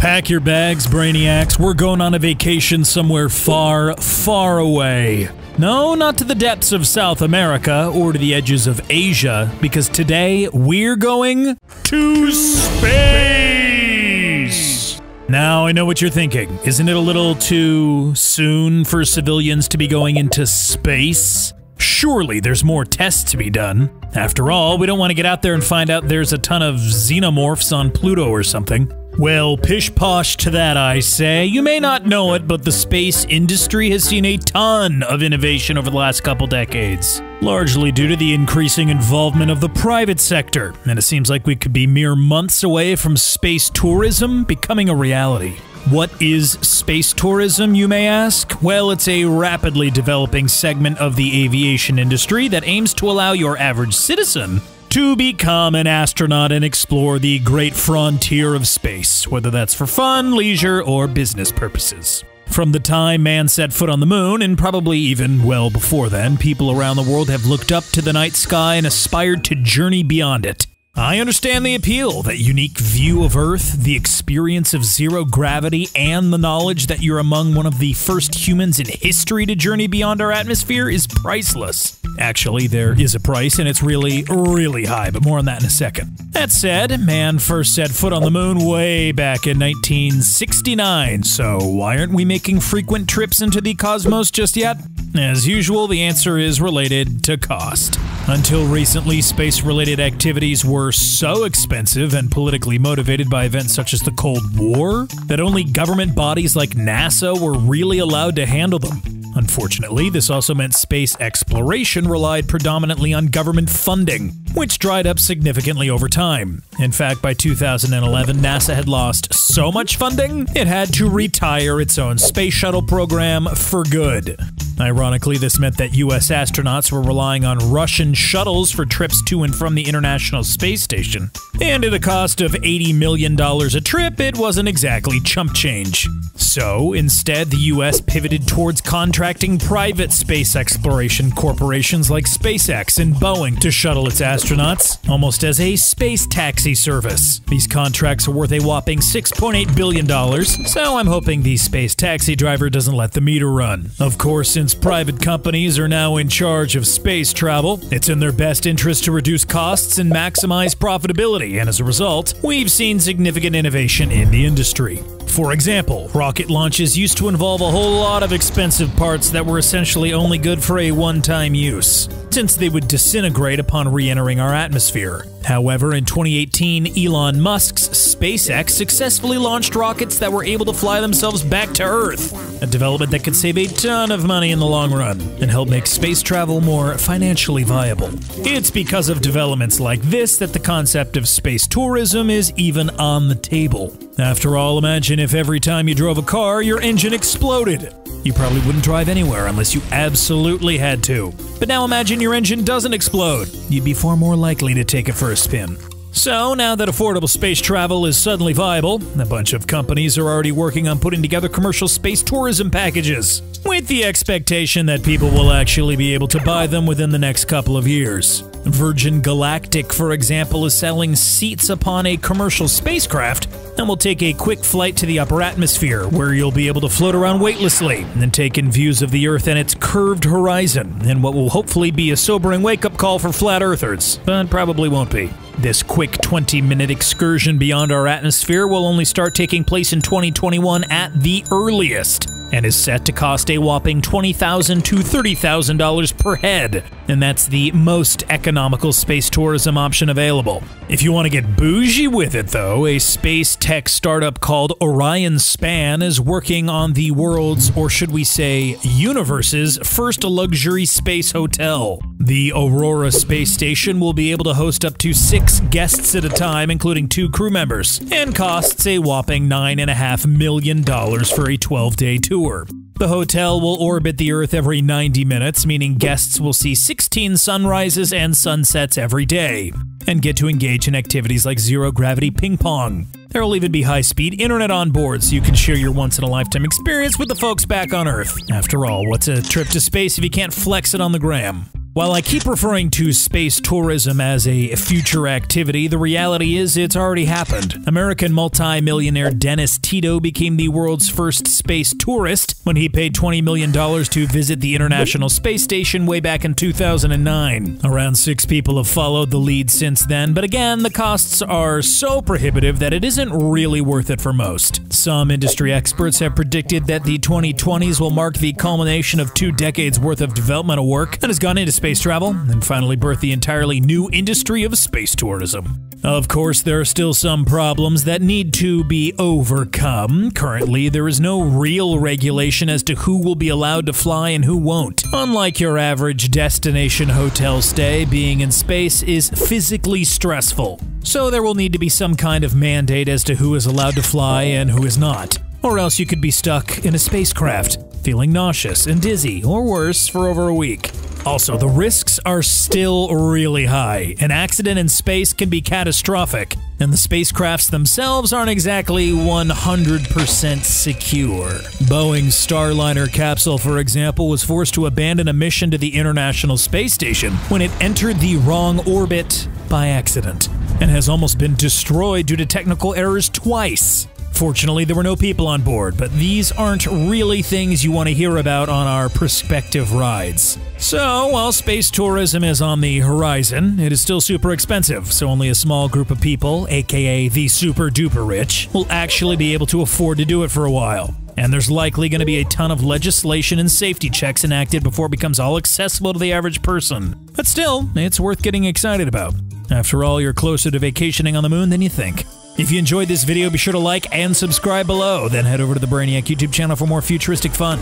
Pack your bags, Brainiacs. We're going on a vacation somewhere far, far away. No, not to the depths of South America or to the edges of Asia, because today we're going to space! Now, I know what you're thinking. Isn't it a little too soon for civilians to be going into space? Surely there's more tests to be done. After all, we don't want to get out there and find out there's a ton of xenomorphs on Pluto or something. Well, pish posh to that, I say. You may not know it, but the space industry has seen a ton of innovation over the last couple decades, largely due to the increasing involvement of the private sector, and it seems like we could be mere months away from space tourism becoming a reality. What is space tourism, you may ask? Well, it's a rapidly developing segment of the aviation industry that aims to allow your average citizen to become an astronaut and explore the great frontier of space, whether that's for fun, leisure, or business purposes. From the time man set foot on the moon, and probably even well before then, people around the world have looked up to the night sky and aspired to journey beyond it. I understand the appeal, that unique view of Earth, the experience of zero gravity, and the knowledge that you're among one of the first humans in history to journey beyond our atmosphere is priceless. Actually, there is a price, and it's really, really high, but more on that in a second. That said, man first set foot on the moon way back in 1969, so why aren't we making frequent trips into the cosmos just yet? As usual, the answer is related to cost. Until recently, space related activities were so expensive and politically motivated by events such as the Cold War that only government bodies like NASA were really allowed to handle them. Unfortunately, this also meant space exploration relied predominantly on government funding, which dried up significantly over time. In fact, by 2011, NASA had lost so much funding, it had to retire its own space shuttle program for good. Ironically, this meant that US astronauts were relying on Russian shuttles for trips to and from the International Space Station. And at a cost of $80 million a trip, it wasn't exactly chump change. So, instead, the US pivoted towards contracting private space exploration corporations like SpaceX and Boeing to shuttle its astronauts, almost as a space taxi service. These contracts are worth a whopping $6.8 billion, so I'm hoping the space taxi driver doesn't let the meter run. Of course, since private companies are now in charge of space travel, it's in their best interest to reduce costs and maximize profitability, and as a result, we've seen significant innovation in the industry. For example, rocket launches used to involve a whole lot of expensive parts that were essentially only good for a one time use, since they would disintegrate upon re entering our atmosphere. However, in 2018, Elon Musk's SpaceX successfully launched rockets that were able to fly themselves back to Earth, a development that could save a ton of money in the long run and help make space travel more financially viable. It's because of developments like this that the concept of space tourism is even on the table. After all, imagine if every time you drove a car, your engine exploded. You probably wouldn't drive anywhere unless you absolutely had to. But now imagine your engine doesn't explode. You'd be far more likely to take a spin. So, now that affordable space travel is suddenly viable, a bunch of companies are already working on putting together commercial space tourism packages, with the expectation that people will actually be able to buy them within the next couple of years. Virgin Galactic, for example, is selling seats upon a commercial spacecraft and we'll take a quick flight to the upper atmosphere, where you'll be able to float around weightlessly and take in views of the Earth and its curved horizon, in what will hopefully be a sobering wake up call for flat earthers, but probably won't be. This quick 20 minute excursion beyond our atmosphere will only start taking place in 2021 at the earliest and is set to cost a whopping $20,000 to $30,000 per head, and that's the most economical space tourism option available. If you want to get bougie with it, though, a space tech startup called Orion Span is working on the world's, or should we say, universe's first luxury space hotel. The Aurora space station will be able to host up to six guests at a time, including two crew members, and costs a whopping $9.5 million for a 12 day tour. The hotel will orbit the Earth every 90 minutes, meaning guests will see 16 sunrises and sunsets every day, and get to engage in activities like zero gravity ping pong. There will even be high speed internet on board so you can share your once in a lifetime experience with the folks back on Earth. After all, what's a trip to space if you can't flex it on the gram? While I keep referring to space tourism as a future activity, the reality is it's already happened. American multi-millionaire Dennis Tito became the world's first space tourist when he paid $20 million to visit the International Space Station way back in 2009. Around six people have followed the lead since then, but again, the costs are so prohibitive that it isn't really worth it for most. Some industry experts have predicted that the 2020s will mark the culmination of two decades worth of developmental work that has gone into space travel and finally birthed the entirely new industry of space tourism. Of course, there are still some problems that need to be overcome. Currently, there is no real regulation as to who will be allowed to fly and who won't. Unlike your average destination hotel stay, being in space is physically stressful. So there will need to be some kind of mandate as to who is allowed to fly and who is not. Or else you could be stuck in a spacecraft, feeling nauseous and dizzy, or worse, for over a week. Also, the risks are still really high. An accident in space can be catastrophic, and the spacecrafts themselves aren't exactly 100% secure. Boeing's Starliner capsule, for example, was forced to abandon a mission to the International Space Station when it entered the wrong orbit by accident, and has almost been destroyed due to technical errors twice. Fortunately, there were no people on board, but these aren't really things you want to hear about on our prospective rides. So, while space tourism is on the horizon, it is still super expensive, so only a small group of people, aka the super duper rich, will actually be able to afford to do it for a while. And there's likely going to be a ton of legislation and safety checks enacted before it becomes all accessible to the average person. But still, it's worth getting excited about. After all, you're closer to vacationing on the moon than you think. If you enjoyed this video, be sure to like and subscribe below. Then head over to the Brainiac YouTube channel for more futuristic fun.